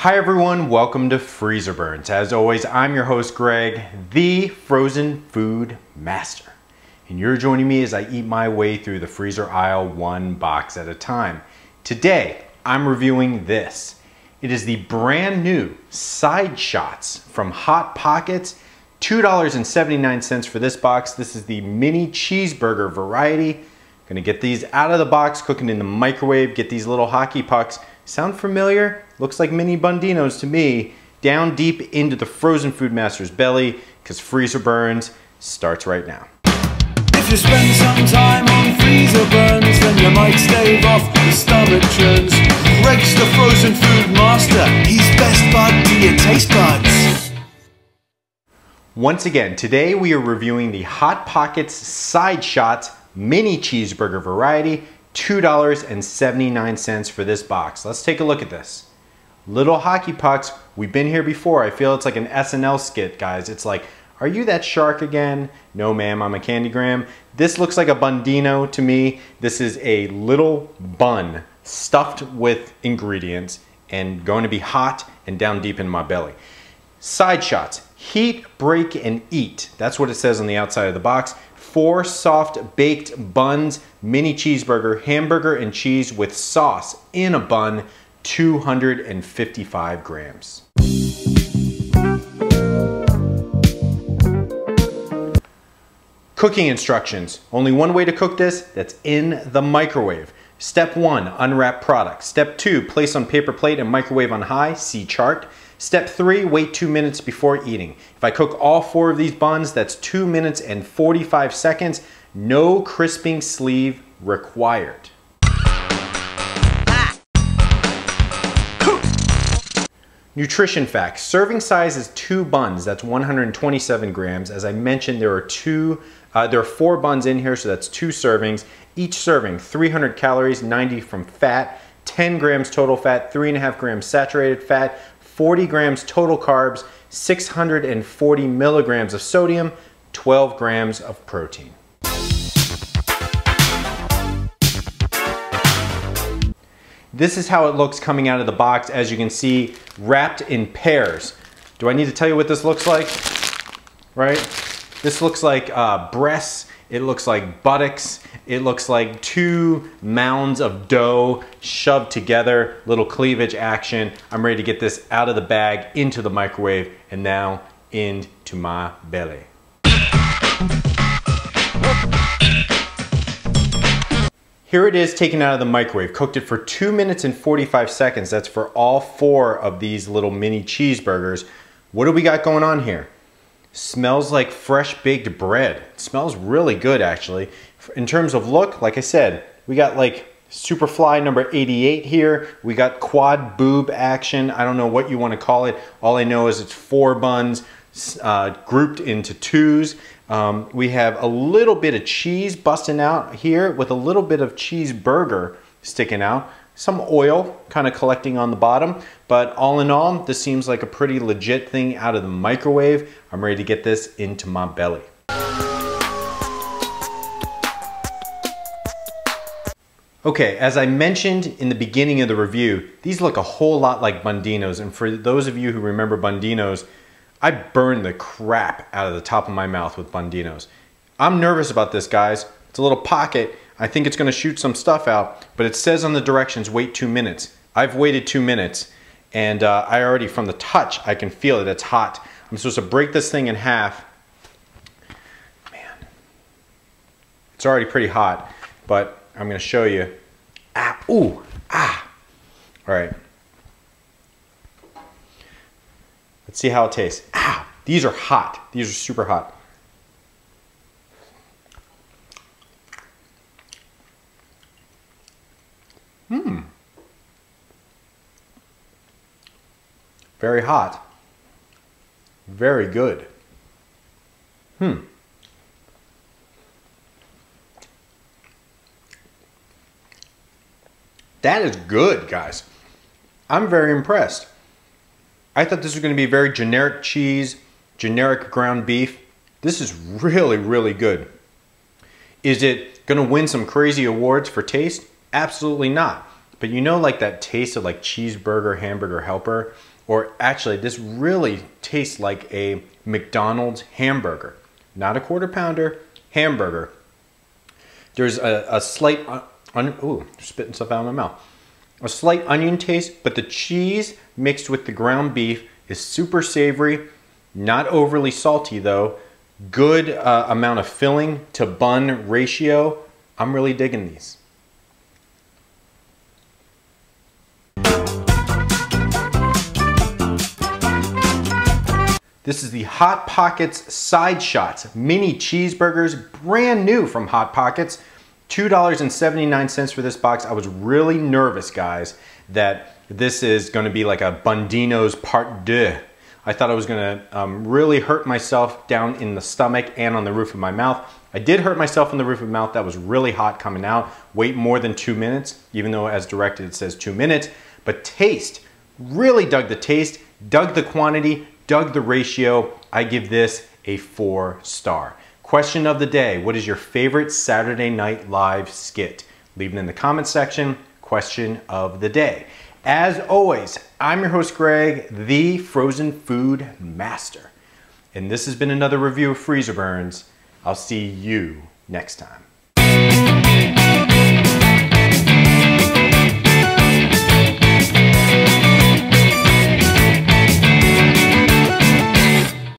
Hi everyone, welcome to Freezer Burns. As always, I'm your host Greg, the frozen food master. And you're joining me as I eat my way through the freezer aisle one box at a time. Today, I'm reviewing this. It is the brand new Side Shots from Hot Pockets. $2.79 for this box. This is the mini cheeseburger variety. Gonna get these out of the box, cooking in the microwave, get these little hockey pucks Sound familiar? Looks like mini Bundinos to me. Down deep into the frozen food master's belly, because freezer burns starts right now. If you spend some time on freezer burns, then you might stave off the stomach churns. Greg's the frozen food master. He's best bud to your taste buds. Once again, today we are reviewing the Hot Pockets Side Shots Mini Cheeseburger variety $2.79 for this box. Let's take a look at this. Little hockey pucks, we've been here before. I feel it's like an SNL skit, guys. It's like, are you that shark again? No, ma'am, I'm a Candygram. This looks like a Bundino to me. This is a little bun stuffed with ingredients and going to be hot and down deep in my belly. Side shots, heat, break, and eat. That's what it says on the outside of the box four soft baked buns, mini cheeseburger, hamburger and cheese with sauce in a bun, 255 grams. Cooking instructions. Only one way to cook this, that's in the microwave. Step one, unwrap product. Step two, place on paper plate and microwave on high, see chart. Step three, wait two minutes before eating. If I cook all four of these buns, that's two minutes and 45 seconds. No crisping sleeve required. Nutrition facts. Serving size is two buns. That's 127 grams. As I mentioned, there are two, uh, there are four buns in here, so that's two servings. Each serving, 300 calories, 90 from fat, 10 grams total fat, three and a half grams saturated fat, 40 grams total carbs, 640 milligrams of sodium, 12 grams of protein. This is how it looks coming out of the box. As you can see, wrapped in pairs. Do I need to tell you what this looks like? Right? This looks like uh, breasts it looks like buttocks. It looks like two mounds of dough shoved together, little cleavage action. I'm ready to get this out of the bag, into the microwave, and now into my belly. Here it is taken out of the microwave, cooked it for two minutes and 45 seconds. That's for all four of these little mini cheeseburgers. What do we got going on here? Smells like fresh baked bread. It smells really good actually. In terms of look, like I said, we got like Superfly number 88 here. We got quad boob action. I don't know what you want to call it. All I know is it's four buns uh, grouped into twos. Um, we have a little bit of cheese busting out here with a little bit of cheeseburger sticking out some oil kind of collecting on the bottom, but all in all, this seems like a pretty legit thing out of the microwave. I'm ready to get this into my belly. Okay, as I mentioned in the beginning of the review, these look a whole lot like Bundinos, and for those of you who remember Bundinos, I burned the crap out of the top of my mouth with Bundinos. I'm nervous about this, guys. It's a little pocket, I think it's gonna shoot some stuff out, but it says on the directions, wait two minutes. I've waited two minutes and uh, I already, from the touch, I can feel it, it's hot. I'm supposed to break this thing in half. Man, it's already pretty hot, but I'm gonna show you. Ah, ooh, ah. All right. Let's see how it tastes. Ah, these are hot. These are super hot. Hmm. Very hot. Very good. Hmm. That is good, guys. I'm very impressed. I thought this was going to be very generic cheese, generic ground beef. This is really, really good. Is it going to win some crazy awards for taste? Absolutely not. but you know like that taste of like cheeseburger, hamburger helper? Or actually, this really tastes like a McDonald's hamburger. Not a quarter pounder, hamburger. There's a, a slight, un, ooh, spitting stuff out of my mouth. A slight onion taste, but the cheese mixed with the ground beef is super savory, not overly salty though. Good uh, amount of filling to bun ratio. I'm really digging these. This is the Hot Pockets Side Shots Mini Cheeseburgers, brand new from Hot Pockets. $2.79 for this box. I was really nervous, guys, that this is gonna be like a Bundino's Part 2. I thought I was gonna um, really hurt myself down in the stomach and on the roof of my mouth. I did hurt myself on the roof of my mouth. That was really hot coming out. Wait more than two minutes, even though as directed it says two minutes. But taste, really dug the taste, dug the quantity, dug the ratio. I give this a four star. Question of the day, what is your favorite Saturday Night Live skit? Leave it in the comment section, question of the day. As always, I'm your host Greg, the frozen food master. And this has been another review of Freezer Burns. I'll see you next time.